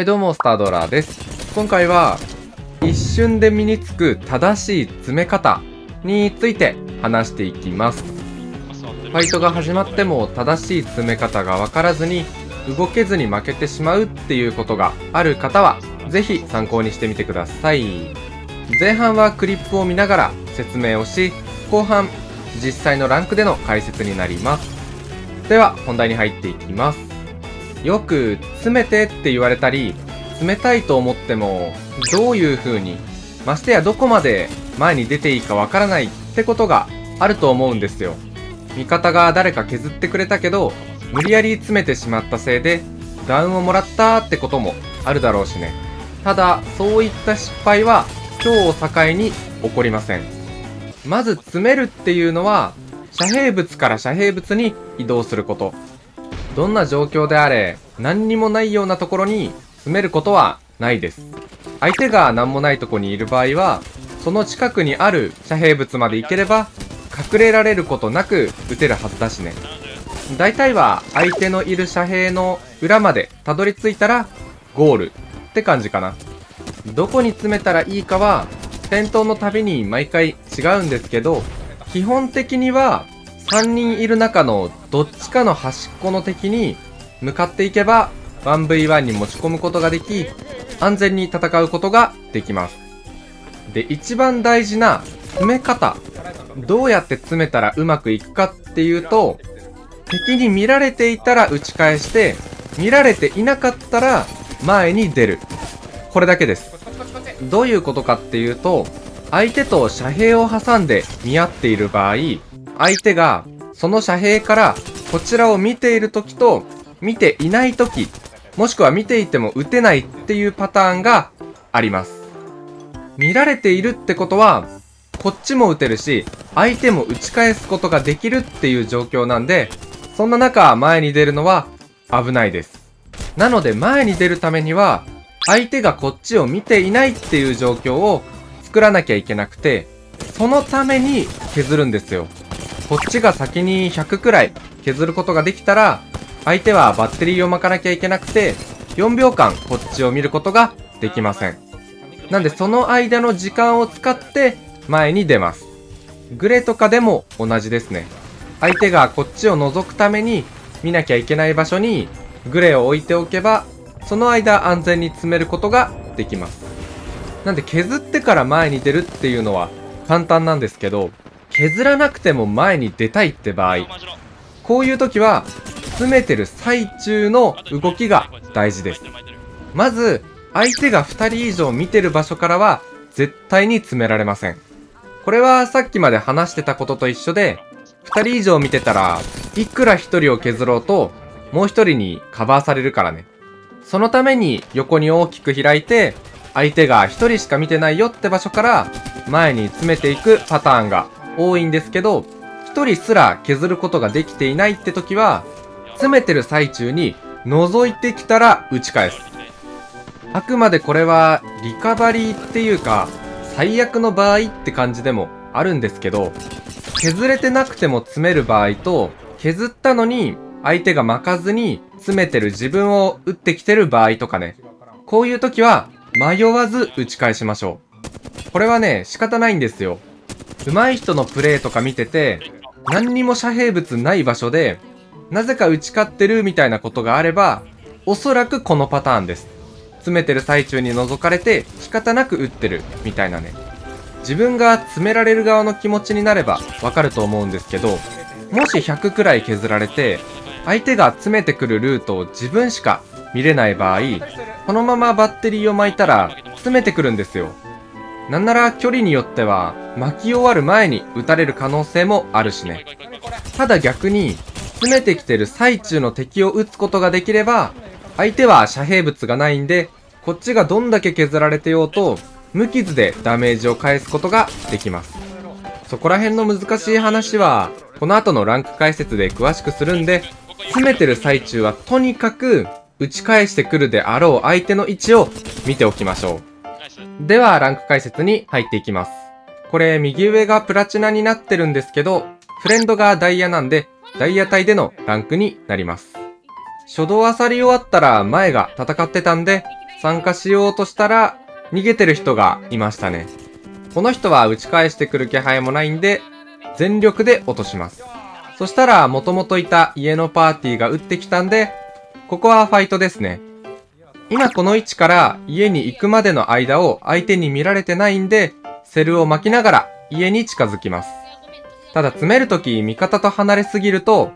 はいどうも、スタードラーです。今回は、一瞬で身につく正しい詰め方について話していきます。ファイトが始まっても正しい詰め方がわからずに、動けずに負けてしまうっていうことがある方は、ぜひ参考にしてみてください。前半はクリップを見ながら説明をし、後半、実際のランクでの解説になります。では、本題に入っていきます。よく、詰めてって言われたり、詰めたいと思っても、どういう風に、ましてやどこまで前に出ていいかわからないってことがあると思うんですよ。味方が誰か削ってくれたけど、無理やり詰めてしまったせいで、ダウンをもらったってこともあるだろうしね。ただ、そういった失敗は、今日を境に起こりません。まず詰めるっていうのは、遮蔽物から遮蔽物に移動すること。どんな状況であれ、何にもないようなところに詰めることはないです。相手が何もないとこにいる場合は、その近くにある遮蔽物まで行ければ、隠れられることなく撃てるはずだしね。大体は相手のいる遮蔽の裏までたどり着いたら、ゴールって感じかな。どこに詰めたらいいかは、戦闘のたびに毎回違うんですけど、基本的には3人いる中のどっちかの端っこの敵に向かっていけば 1v1 に持ち込むことができ、安全に戦うことができます。で、一番大事な詰め方。どうやって詰めたらうまくいくかっていうと、敵に見られていたら打ち返して、見られていなかったら前に出る。これだけです。どういうことかっていうと、相手と遮蔽を挟んで見合っている場合、相手がその遮蔽からこちらを見ている時と見ていない時、もしくは見ていても打てないっていうパターンがあります。見られているってことは、こっちも打てるし、相手も打ち返すことができるっていう状況なんで、そんな中前に出るのは危ないです。なので前に出るためには、相手がこっちを見ていないっていう状況を作らなきゃいけなくて、そのために削るんですよ。こっちが先に100くらい削ることができたら、相手はバッテリーを巻かなきゃいけなくて、4秒間こっちを見ることができません。なんでその間の時間を使って前に出ます。グレとかでも同じですね。相手がこっちを覗くために見なきゃいけない場所にグレーを置いておけば、その間安全に詰めることができます。なんで削ってから前に出るっていうのは簡単なんですけど、削らなくても前に出たいって場合、こういう時は詰めてる最中の動きが大事です。まず、相手が2人以上見てる場所からは絶対に詰められません。これはさっきまで話してたことと一緒で、2人以上見てたらいくら1人を削ろうともう1人にカバーされるからね。そのために横に大きく開いて、相手が1人しか見てないよって場所から前に詰めていくパターンが多いんですけど、1人すら削ることができていないって時は、詰めてる最中に覗いてきたら打ち返す。あくまでこれはリカバリーっていうか、最悪の場合って感じでもあるんですけど、削れてなくても詰める場合と、削ったのに相手が巻かずに詰めてる自分を打ってきてる場合とかね。こういう時は迷わず打ち返しましょう。これはね、仕方ないんですよ。上手い人のプレイとか見てて、何にも遮蔽物ない場所で、なぜか打ち勝ってるみたいなことがあれば、おそらくこのパターンです。詰めてる最中に覗かれて仕方なく打ってるみたいなね。自分が詰められる側の気持ちになればわかると思うんですけど、もし100くらい削られて、相手が詰めてくるルートを自分しか見れない場合、このままバッテリーを巻いたら詰めてくるんですよ。なんなら距離によっては巻き終わる前に撃たれる可能性もあるしね。ただ逆に詰めてきてる最中の敵を撃つことができれば、相手は遮蔽物がないんで、こっちがどんだけ削られてようと、無傷でダメージを返すことができます。そこら辺の難しい話は、この後のランク解説で詳しくするんで、詰めてる最中はとにかく打ち返してくるであろう相手の位置を見ておきましょう。では、ランク解説に入っていきます。これ、右上がプラチナになってるんですけど、フレンドがダイヤなんで、ダイヤ帯でのランクになります。初動あさり終わったら前が戦ってたんで、参加しようとしたら、逃げてる人がいましたね。この人は打ち返してくる気配もないんで、全力で落とします。そしたら、元々いた家のパーティーが撃ってきたんで、ここはファイトですね。今この位置から家に行くまでの間を相手に見られてないんで、セルを巻きながら家に近づきます。ただ詰めるとき味方と離れすぎると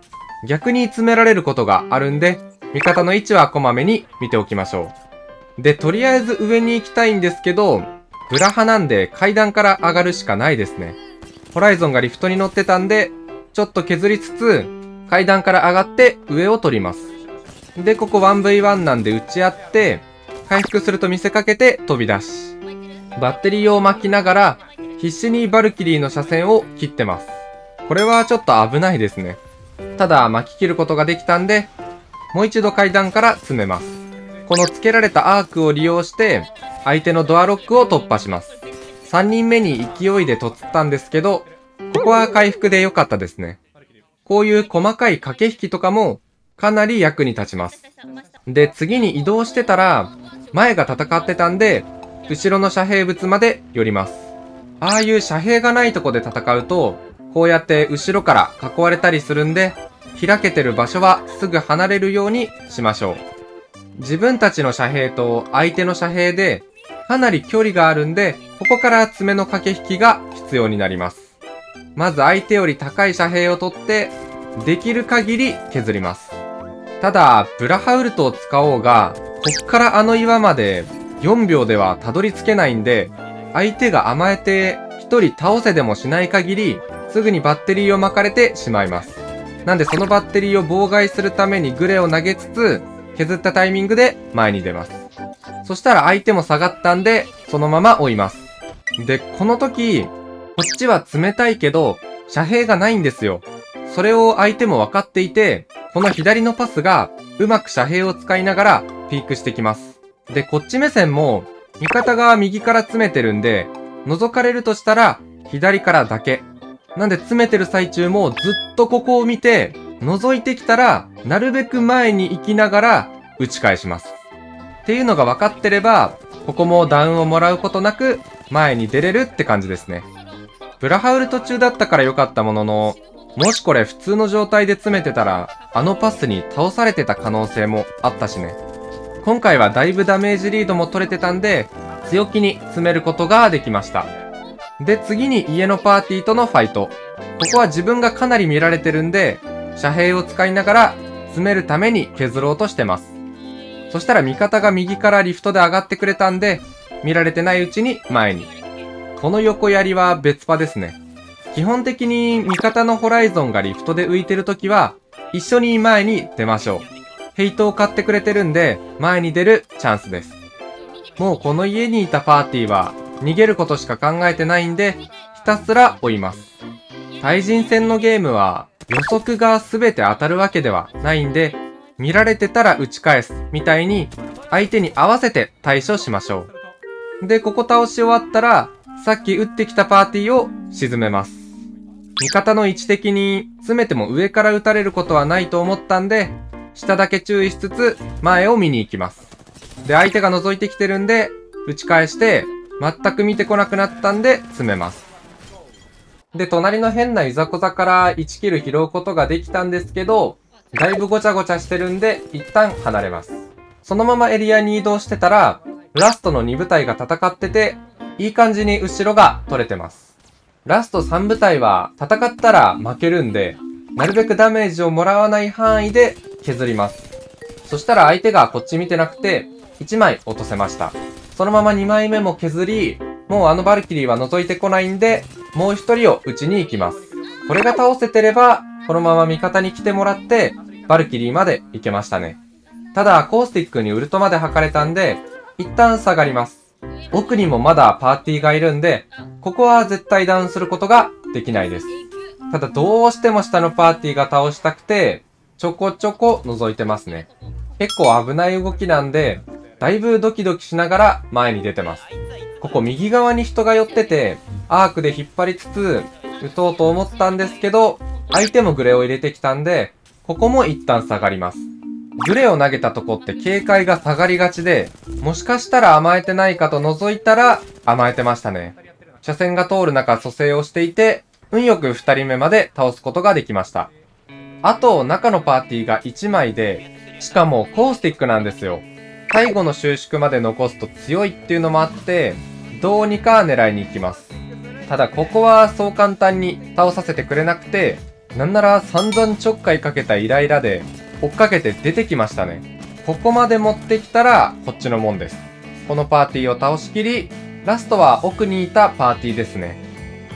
逆に詰められることがあるんで、味方の位置はこまめに見ておきましょう。で、とりあえず上に行きたいんですけど、ブラハなんで階段から上がるしかないですね。ホライゾンがリフトに乗ってたんで、ちょっと削りつつ、階段から上がって上を取ります。で、ここ 1v1 なんで打ち合って、回復すると見せかけて飛び出し。バッテリーを巻きながら、必死にバルキリーの車線を切ってます。これはちょっと危ないですね。ただ巻き切ることができたんで、もう一度階段から詰めます。この付けられたアークを利用して、相手のドアロックを突破します。3人目に勢いで突ったんですけど、ここは回復で良かったですね。こういう細かい駆け引きとかもかなり役に立ちます。で、次に移動してたら、前が戦ってたんで、後ろの遮蔽物まで寄ります。ああいう遮蔽がないとこで戦うと、こうやって後ろから囲われたりするんで、開けてる場所はすぐ離れるようにしましょう。自分たちの遮蔽と相手の遮蔽でかなり距離があるんで、ここから爪の駆け引きが必要になります。まず相手より高い遮蔽を取って、できる限り削ります。ただ、ブラハウルトを使おうが、こっからあの岩まで4秒ではたどり着けないんで、相手が甘えて1人倒せでもしない限り、すぐにバッテリーを巻かれてしまいます。なんでそのバッテリーを妨害するためにグレを投げつつ、削ったタイミングで前に出ます。そしたら相手も下がったんで、そのまま追います。で、この時、こっちは冷たいけど、遮蔽がないんですよ。それを相手も分かっていて、この左のパスが、うまく遮蔽を使いながら、ピークしてきます。で、こっち目線も、味方が右から詰めてるんで、覗かれるとしたら、左からだけ。なんで詰めてる最中もずっとここを見て、覗いてきたら、なるべく前に行きながら打ち返します。っていうのが分かってれば、ここもダウンをもらうことなく前に出れるって感じですね。ブラハウル途中だったから良かったものの、もしこれ普通の状態で詰めてたら、あのパスに倒されてた可能性もあったしね。今回はだいぶダメージリードも取れてたんで、強気に詰めることができました。で、次に家のパーティーとのファイト。ここは自分がかなり見られてるんで、遮蔽を使いながら詰めるために削ろうとしてます。そしたら味方が右からリフトで上がってくれたんで、見られてないうちに前に。この横槍は別パですね。基本的に味方のホライゾンがリフトで浮いてるときは、一緒に前に出ましょう。ヘイトを買ってくれてるんで、前に出るチャンスです。もうこの家にいたパーティーは、逃げることしか考えてないんで、ひたすら追います。対人戦のゲームは、予測が全て当たるわけではないんで、見られてたら打ち返す、みたいに、相手に合わせて対処しましょう。で、ここ倒し終わったら、さっき撃ってきたパーティーを沈めます。味方の位置的に、詰めても上から撃たれることはないと思ったんで、下だけ注意しつつ、前を見に行きます。で、相手が覗いてきてるんで、打ち返して、全く見てこなくなったんで、詰めます。で、隣の変ないざこざから1キル拾うことができたんですけど、だいぶごちゃごちゃしてるんで、一旦離れます。そのままエリアに移動してたら、ラストの2部隊が戦ってて、いい感じに後ろが取れてます。ラスト3部隊は戦ったら負けるんで、なるべくダメージをもらわない範囲で削ります。そしたら相手がこっち見てなくて、1枚落とせました。そのまま2枚目も削り、もうあのバルキリーは覗いてこないんで、もう1人を撃ちに行きます。これが倒せてれば、このまま味方に来てもらって、バルキリーまで行けましたね。ただ、コースティックにウルトまで測れたんで、一旦下がります。奥にもまだパーティーがいるんで、ここは絶対ダウンすることができないです。ただ、どうしても下のパーティーが倒したくて、ちょこちょこ覗いてますね。結構危ない動きなんで、だいぶドキドキしながら前に出てます。ここ右側に人が寄ってて、アークで引っ張りつつ、撃とうと思ったんですけど、相手もグレを入れてきたんで、ここも一旦下がります。グレを投げたとこって警戒が下がりがちで、もしかしたら甘えてないかと覗いたら甘えてましたね。車線が通る中蘇生をしていて、運よく2人目まで倒すことができました。あと、中のパーティーが1枚で、しかもコースティックなんですよ。最後の収縮まで残すと強いっていうのもあって、どうにか狙いに行きます。ただここはそう簡単に倒させてくれなくて、なんなら散々ちょっかいかけたイライラで追っかけて出てきましたね。ここまで持ってきたらこっちのもんです。このパーティーを倒しきり、ラストは奥にいたパーティーですね。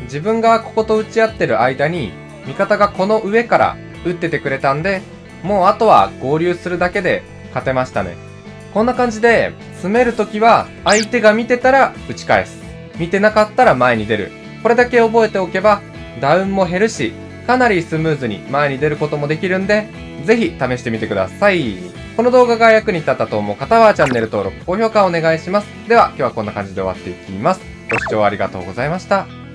自分がここと打ち合ってる間に、味方がこの上から打っててくれたんで、もうあとは合流するだけで勝てましたね。こんな感じで、詰めるときは相手が見てたら打ち返す。見てなかったら前に出る。これだけ覚えておけば、ダウンも減るし、かなりスムーズに前に出ることもできるんで、ぜひ試してみてください。この動画が役に立ったと思う方はチャンネル登録、高評価お願いします。では今日はこんな感じで終わっていきます。ご視聴ありがとうございました。